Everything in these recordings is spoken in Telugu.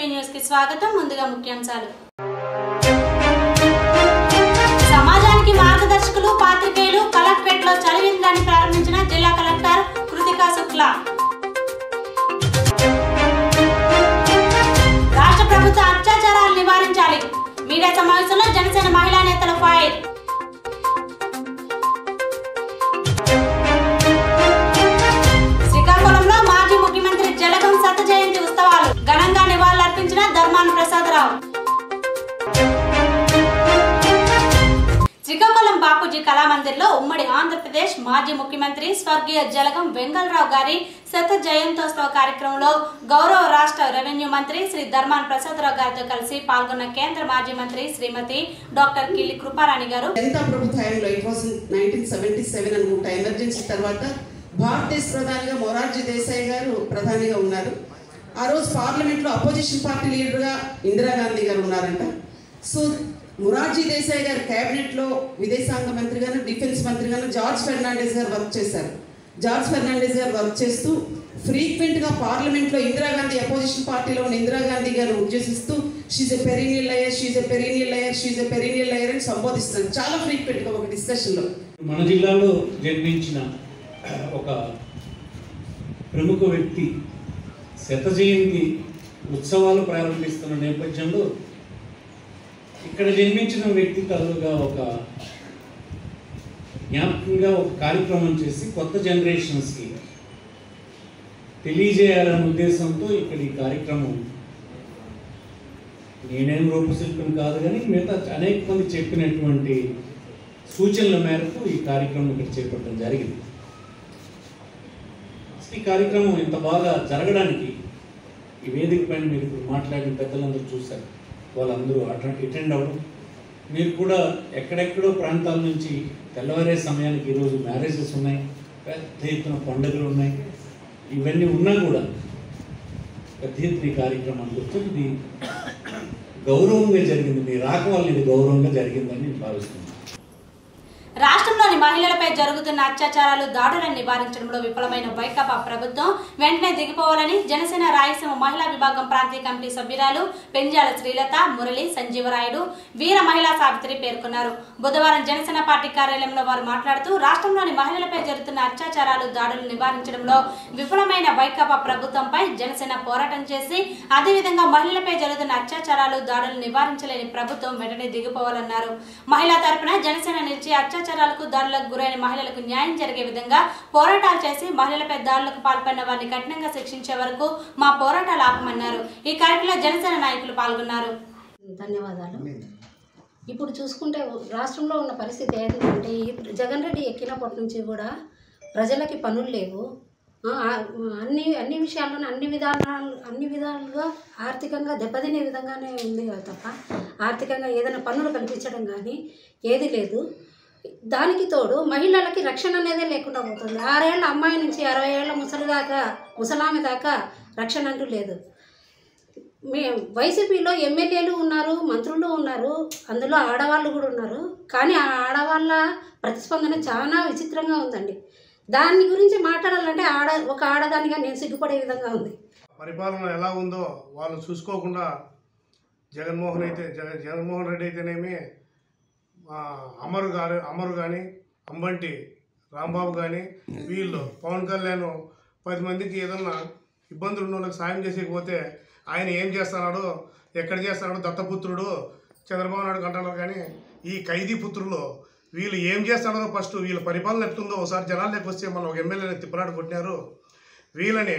టీవీ న్యూస్కి స్వాగతం. ముందుగా ముఖ్యాంశాలు. సమాజానికి మార్గదర్శకులు పాత్రికేయులు కలెక్టరేట్లో చలివిందాన్ని రామోజీ కళామందిర్లో ఉమ్మడి ఆంధ్రప్రదేశ్ మాజీ ముఖ్యమంత్రి స్వర్గీయ జలగం వెంగళరావు గారి శత జయంతోత్సవ కార్యక్రమంలో గౌరవ రాష్ట్ర రెవెన్యూ మంత్రి శ్రీ ధర్మాన ప్రసాదరావు గారితో కలిసి పాల్గొన్న కేంద్ర మాజీ మంత్రి శ్రీమతి డాక్టర్ కిల్లి కృపారాణి గారు. నైన్టీన్ సెవెంటీ సెవెన్ ఎమర్జెన్సీ తర్వాత భారతదేశ ప్రధానిగా మొరార్జీ దేశాయ్ గారు ప్రధానిగా ఉన్నారు. ఆ రోజు పార్లమెంట్లో అపోజిషన్ పార్టీ లీడర్గా ఇందిరాగాంధీ గారు ఉన్నారంట. సో మొరార్జీ దేశాయ్ గారు క్యాబినెట్లో విదేశాంగ మంత్రిగాను డిఫెన్స్ మంత్రిగాను జార్జ్ ఫెర్నాండెస్ గారు వర్క్ చేశారు. జార్జ్ ఫెర్నాండెస్ గారు వర్క్ చేస్తూ ఫ్రీక్వెంట్గా పార్లమెంట్లో ఇందిరాగాంధీ అపోజిషన్ పార్టీలో ఉన్న ఇందిరాగాంధీ గారు ఉద్దేశిస్తూ she's a perennial liar she's a perennial liar she's a perennial liar అని సంబోధిస్తారు. చాలా ఫ్రీక్వెంట్గా ఒక డిస్కషన్లో మన జిల్లాలో జన్మించిన ఒక ప్రముఖ వ్యక్తి శత జయంతి ఉత్సవాలు ప్రారంభిస్తున్న నేపథ్యంలో ఇక్కడ జన్మించిన వ్యక్తి తరువుగా ఒక జ్ఞాపకంగా ఒక కార్యక్రమం చేసి కొత్త జనరేషన్స్కి తెలియజేయాలనే ఉద్దేశంతో ఇక్కడ ఈ కార్యక్రమం నేనేం రూపశిల్పం కాదు కానీ మిగతా అనేక మంది చెప్పినటువంటి సూచనల మేరకు ఈ కార్యక్రమం ఇక్కడ చేపట్టడం జరిగింది. ఈ కార్యక్రమం ఇంత బాగా జరగడానికి ఈ వేదిక పైన మీరు ఇప్పుడు మాట్లాడిన పెద్దలందరూ చూశారు. వాళ్ళందరూ అటెండ్ అవ్వడం. మీరు కూడా ఎక్కడెక్కడో ప్రాంతాల నుంచి తెల్లవారే సమయానికి ఈరోజు మ్యారేజెస్ ఉన్నాయి పెద్ద ఎత్తున పండుగలు ఉన్నాయి. ఇవన్నీ ఉన్నా కూడా పెద్ద ఎత్తున ఈ కార్యక్రమాన్ని గుర్తు ఇది గౌరవంగా జరిగింది మీ రాక వల్ల ఇది గౌరవంగా జరిగిందని నేను భావిస్తున్నాను. మహిళలపై జరుగుతున్న అత్యాచారాలు దాడులను నివారించడంలో విఫలమైన వైకాపా ప్రభుత్వం వెంటనే దిగిపోవాలని జనసేన రాయలసీమ మహిళా విభాగం ప్రాంతీయ కమిటీ సభ్యురాలు పెంజాల శ్రీలత మురళి సంజీవరాయుడు వీర మహిళా సావిత్రి పేర్కొన్నారు. బుధవారం జనసేన పార్టీ కార్యాలయంలో వారు మాట్లాడుతూ రాష్ట్రంలోని మహిళలపై జరుగుతున్న అత్యాచారాలు దాడులు నివారించడంలో విఫలమైన వైకాపా ప్రభుత్వంపై జనసేన పోరాటం చేసి అదేవిధంగా మహిళలపై జరుగుతున్న అత్యాచారాలు దాడులు నివారించలేని ప్రభుత్వం వెంటనే దిగిపోవాలన్నారు. మహిళా తరపున జనసేన నిలిచి అత్యాచారాలకు దాడులకు గురైన మహిళలకు న్యాయం జరిగే విధంగా పోరాటాలు చేసి మహిళలపై దాడులకు పాల్పడిన వారిని కఠినంగా శిక్షించే వరకు మా పోరాటాలు ఆపమన్నారు. ఈ కార్యక్రమంలో జనసేన నాయకులు పాల్గొన్నారు. ధన్యవాదాలు. ఇప్పుడు చూసుకుంటే రాష్ట్రంలో ఉన్న పరిస్థితి ఏంటంటే ఈ జగన్ రెడ్డి ఎక్కినప్పటి నుంచి కూడా ప్రజలకి పనులు లేవు. అన్ని అన్ని విషయాల్లోనూ అన్ని విధానాలు అన్ని విధాలుగా ఆర్థికంగా దెబ్బతినే విధంగానే ఉంది కదా తప్ప ఆర్థికంగా ఏదైనా పనులు కల్పించడం కానీ ఏది లేదు. దానికి తోడు మహిళలకి రక్షణ అనేదే లేకుండా పోతుంది. ఆరేళ్ళ అమ్మాయి నుంచి అరవై ఏళ్ళ ముసలి దాకా ముసలామె దాకా రక్షణ అంటూ లేదు. మే వైసీపీలో ఎమ్మెల్యేలు ఉన్నారు మంత్రులు ఉన్నారు అందులో ఆడవాళ్ళు కూడా ఉన్నారు. కానీ ఆ ఆడవాళ్ళ ప్రతిస్పందన చాలా విచిత్రంగా ఉందండి. దాని గురించి మాట్లాడాలంటే ఆడ ఒక ఆడదానిగా నేను సిగ్గుపడే విధంగా ఉంది. పరిపాలన ఎలా ఉందో వాళ్ళు చూసుకోకుండా జగన్మోహన్ అయితే జగన్ జగన్మోహన్ రెడ్డి అయితేనేమి అమరు గారు అమరు కానీ అంబంటి రాంబాబు కానీ వీళ్ళు పవన్ కళ్యాణ్ పది మందికి ఏదన్నా ఇబ్బందులు ఉన్న వాళ్ళకి సాయం చేసేకపోతే ఆయన ఏం చేస్తున్నాడు ఎక్కడ చేస్తున్నాడు దత్తపుత్రుడు చంద్రబాబు నాయుడు అంటున్నారు కానీ ఈ ఖైదీ పుత్రులు వీళ్ళు ఏం చేస్తున్నారో ఫస్ట్ వీళ్ళ పరిపాలన ఎత్తుందో ఒకసారి జనాలు వస్తే మనం ఒక ఎమ్మెల్యేని తిప్పలాడు కొట్టినారు. వీళ్ళని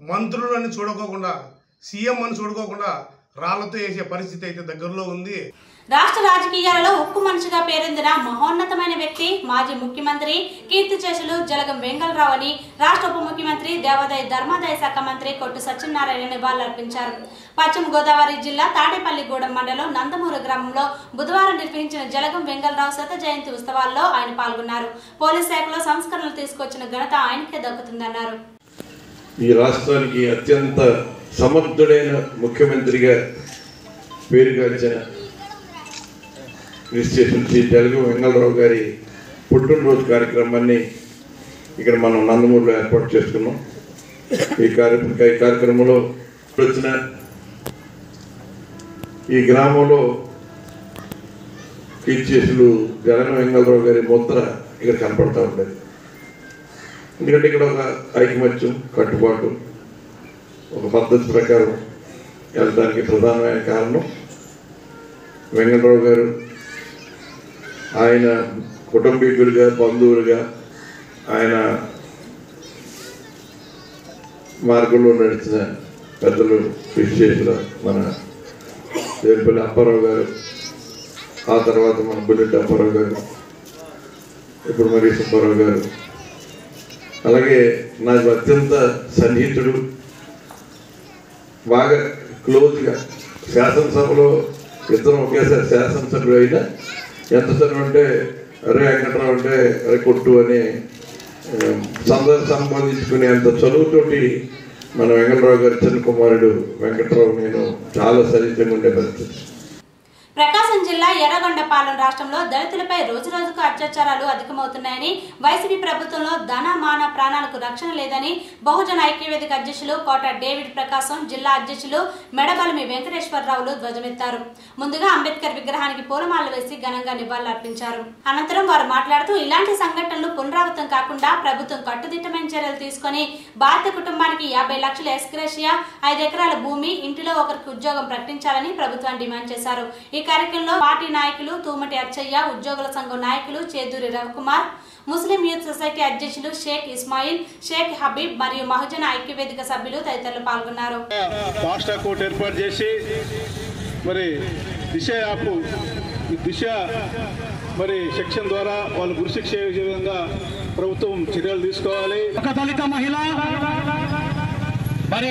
మంత్రులని చూడకోకుండా సీఎం అని చూడుకోకుండా రాళ్ళతో వేసే పరిస్థితి అయితే దగ్గరలో ఉంది. రాష్ట్ర రాజకీయాలలో ఉక్కు మనిషిగా పేరొందిన మహోన్నతమైన వ్యక్తి మాజీ ముఖ్యమంత్రి కీర్తిశేషులు జలగం వెంగళరావు అని రాష్ట్ర ఉప ముఖ్యమంత్రి దేవాదాయ ధర్మాదాయ శాఖ మంత్రి కొట్టు సత్యనారాయణ నివాళులర్పించారు. పశ్చిమ గోదావరి జిల్లా తాడేపల్లిగూడెం మండలం నందమూరు గ్రామంలో బుధవారం నిర్వహించిన జలగం వెంగళరావు శత జయంతి ఉత్సవాల్లో ఆయన పాల్గొన్నారు. పోలీస్ శాఖలో సంస్కరణలు తీసుకొచ్చిన ఘనత ఆయనకే దక్కుతుందన్నారు. ఈ రాష్ట్రానికి అత్యంత సమర్థుడైన ముఖ్యమంత్రిగా పేరుగాంచిన రిజిస్ట్రేషన్ శ్రీ తెలుగు వెంగళరావు గారి పుట్టినరోజు కార్యక్రమాన్ని ఇక్కడ మనం నందమూరులో ఏర్పాటు చేసుకున్నాం. ఈ కార్య ఈ కార్యక్రమంలో వచ్చిన ఈ గ్రామంలో కీర్చేసులు జగన్ వెంగళరావు గారి ముద్ర ఇక్కడ కనపడతా ఉండేది. ఎందుకంటే ఇక్కడ ఒక ఐకమత్యం కట్టుబాటు ఒక పద్ధతి ప్రకారం వెళ్ళడానికి ప్రధానమైన కారణం వెంకటరావు గారు ఆయన కుటుంబీకులుగా బంధువులుగా ఆయన మార్గంలో నడిచిన పెద్దలు కృషి చేసిన మన దేవుపల్లి అప్పారావు గారు ఆ తర్వాత మన బుల్లెట్ అప్పారావు గారు ఇప్పుడు మరి సుబ్బారావు గారు. అలాగే నాకు అత్యంత సన్నిహితుడు బాగా క్లోజ్గా శాసనసభలో ఇద్దరం ఒకేసారి శాసనసభ్యుడు అయినా ఎంత చదువు అంటే అరే వెంకట్రావు అంటే అరే కొట్టు అని సందర్ సంబంధించుకునే అంత చదువుతోటి మన వెంకటరావు గారి చిన్న కుమారుడు వెంకట్రావు నేను చాలా సన్నిహితంగా ఉండే పరిస్థితి. ప్రకాశం జిల్లా ఎర్రగొండపాలెం రాష్ట్రంలో దళితులపై రోజురోజుకు అత్యాచారాలు అధికమవుతున్నాయని వైసీపీ ప్రభుత్వంలో ధన మాన ప్రాణాలకు రక్షణ లేదని బహుజన ఐక్యవేదిక అధ్యక్షులు కోట డేవిడ్ ప్రకాశం జిల్లా అధ్యక్షులు మెడబలమి వెంకటేశ్వరరావులు ధ్వజమెత్తారు. ముందుగా అంబేద్కర్ విగ్రహానికి పూలమాలలు వేసి ఘనంగా నివాళులర్పించారు. అనంతరం వారు మాట్లాడుతూ ఇలాంటి సంఘటనలు పునరావృతం కాకుండా ప్రభుత్వం కట్టుదిట్టమైన చర్యలు తీసుకొని భారత కుటుంబానికి యాభై లక్షల ఎస్క్రేషియా ఐదు ఎకరాల భూమి ఇంటిలో ఒకరికి ఉద్యోగం ప్రకటించాలని ప్రభుత్వాన్ని డిమాండ్ చేశారు. ఇక కార్యక్రమంలో పార్టీ నాయకులు తూమటి అచ్చయ్య ఉద్యోగుల సంఘం నాయకులు Cheduri Ravikumar Muslim youth society అధ్యక్షులు షేక్ ఇస్మాయిల్ షేక్ హబీబ్ మరియు మహజన ఐక్యవేదిక సభ్యులు తదితరులు పాల్గొన్నారు. ఫాస్ట్ ట్రాక్ కోర్టు ఏర్పాటు చేసి మరి దిశ యాప్ ఈ దిశ మరి సెక్షన్ ద్వారా వాళ్ళు గురిశిక్ష విధంగా ప్రభుత్వం చర్యలు తీసుకోవాలి. ఒక దళిత మహిళ మరి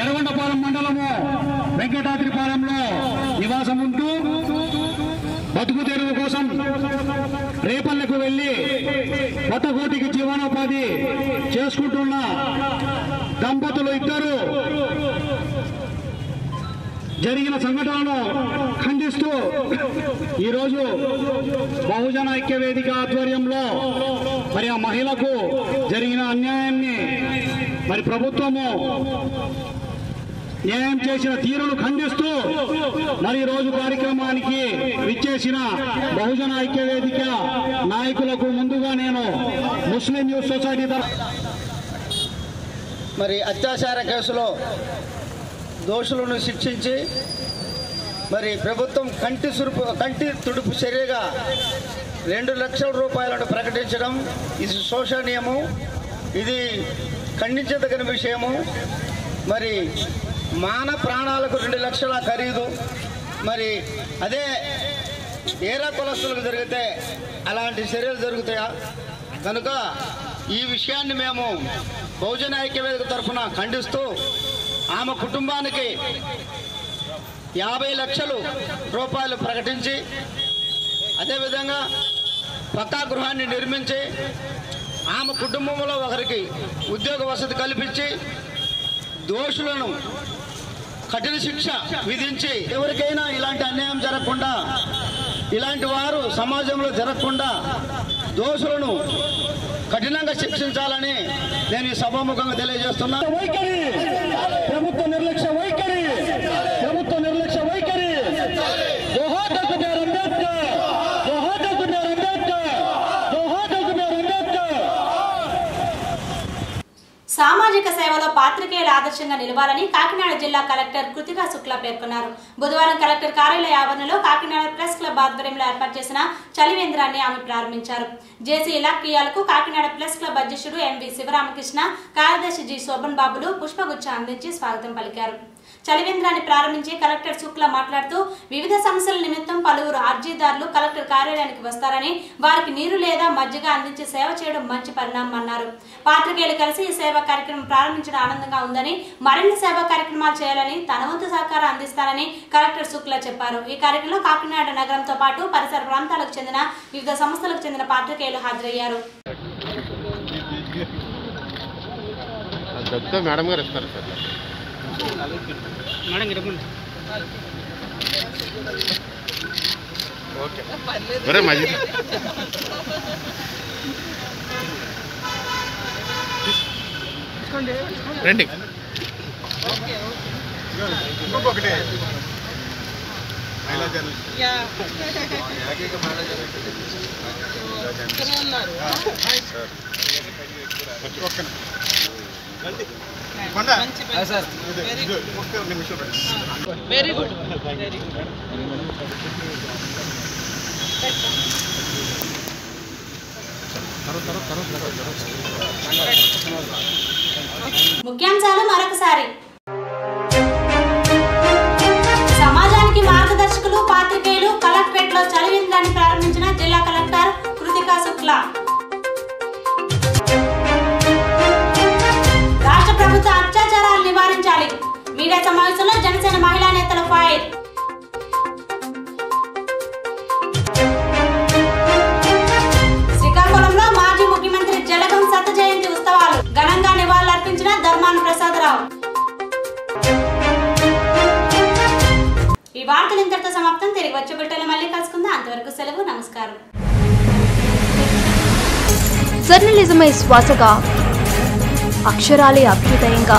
ఎర్రగొండపాలెం మండలము వెంకటాద్రిపాలెంలో నివాసం ఉంటూ బతుకు తెరువు కోసం రేపల్లెకు వెళ్ళి కొత్తకోటికి జీవనోపాధి చేసుకుంటున్న దంపతులు ఇద్దరు జరిగిన సంఘటనను ఖండిస్తూ ఈరోజు బహుజన ఐక్య వేదిక ఆధ్వర్యంలో మరి ఆ మహిళకు జరిగిన అన్యాయాన్ని మరి ప్రభుత్వము న్యాయం చేసిన తీరును ఖండిస్తూ మరి రోజు కార్యక్రమానికి విచ్చేసిన బహుజన ఐక్య వేదిక నాయకులకు ముందుగా నేను ముస్లిం యూత్ సొసైటీ మరి అత్యాచార కేసులో దోషులను శిక్షించి మరి ప్రభుత్వం కంటి సురుపు కంటి తుడుపు చర్యగా రెండు లక్షల రూపాయలను ప్రకటించడం ఇది శోషణీయము ఇది ఖండించదగిన విషయము. మరి మాన ప్రాణాలకు రెండు లక్షల ఖరీదు. మరి అదే ఏరా కులస్తులకు జరిగితే అలాంటి చర్యలు జరుగుతాయా? కనుక ఈ విషయాన్ని మేము బహుజన ఐక్యవేదిక తరఫున ఖండిస్తూ ఆమె కుటుంబానికి యాభై లక్షలు రూపాయలు ప్రకటించి అదేవిధంగా పక్కా గృహాన్ని నిర్మించి ఆమె కుటుంబంలో ఒకరికి ఉద్యోగ వసతి కల్పించి దోషులను కఠిన శిక్ష విధించి ఎవరికైనా ఇలాంటి అన్యాయం జరగకుండా ఇలాంటి వారు సమాజంలో జరగకుండా దోషులను కఠినంగా శిక్షించాలని నేను ఈ సభాముఖంగా తెలియజేస్తున్నా. ప్రభుత్వ నిర్లక్ష్యం వైఖరి ప్రభుత్వ నిర్లక్ష్య వైఖరి జోహార్ డాక్టర్ బిఆర్ అంబేద్కర్ జోహార్ డాక్టర్ బిఆర్ అంబేద్కర్ జోహార్ డాక్టర్ బిఆర్ అంబేద్కర్ సామాజిక సేవలో పాత్రికేయుల ఆదర్శంగా నిలవాలని కాకినాడ జిల్లా కలెక్టర్ కృతికా శుక్లా పేర్కొన్నారు. బుధవారం కలెక్టర్ కార్యాలయ ఆవరణలో కాకినాడ ప్రెస్ క్లబ్ ఆధ్వర్యంలో ఏర్పాటు చేసిన చలివేంద్రాన్ని ఆమె ప్రారంభించారు. జేసీ ఇలాక్రియాలకు కాకినాడ ప్రెస్ క్లబ్ అధ్యక్షుడు ఎంవి శివరామకృష్ణ కార్యదర్శి జి శోభన్ బాబులు పుష్పగుచ్చ అందించి స్వాగతం పలికారు. చలివేంద్రాన్ని ప్రారంభించి కలెక్టర్ శుక్లా మాట్లాడుతూ వివిధ సమస్యల నిమిత్తం పలువురు అర్జీదారులు కలెక్టర్ కార్యాలయానికి వస్తారని వారికి నీరు లేదా మజ్జిగ అందించి సేవ చేయడం మంచి పరిణామం అన్నారు. పాత్రికేయులు కలిసి ఈ సేవా కార్యక్రమం ప్రారంభించడం ఆనందంగా ఉందని మరిన్ని సేవా కార్యక్రమాలు చేయాలని తన వంతు సహకారం అందిస్తానని కలెక్టర్ శుక్లా చెప్పారు. ఈ కార్యక్రమంలో కాకినాడ నగరంతో పాటు పరిసర ప్రాంతాలకు చెందిన వివిధ సంస్థలకు చెందిన పాత్రికేయులు హాజరయ్యారు. మేడం గారు ఇస్తారు సార్. ఓకే ఒరే మజీ రండి ఇంకొకటి వెరీ గుడ్. వెరీ ముఖ్యాంశాలు మరొకసారి. సమాజానికి మార్గదర్శకులు పాత్రికేయులు కలెక్టరేట్లో చలివేంద్రాన్ని ప్రారంభించిన జిల్లా కలెక్టర్ కృతికా శుక్లా. మీడియా సమావేశంలో జనసేన మహిళా నేతల ఫైర్. శ్రీకాకుళంలో మాజీ ముఖ్యమంత్రి జలగం సత జయంతి ఉత్సవాలు ఘనంగా నివాళులర్పించిన ధర్మాన ప్రసాదరావు. ఈ వార్తలు ఇంతటితో సమాప్తం. తిరిగి వచ్చే బిడ్డలు మళ్ళీ కలుసుకుందాం. అంతవరకు సెలవు నమస్కారం. జర్నలిజమే శ్వాసగా అక్షరాలే అభ్యుదయంగా.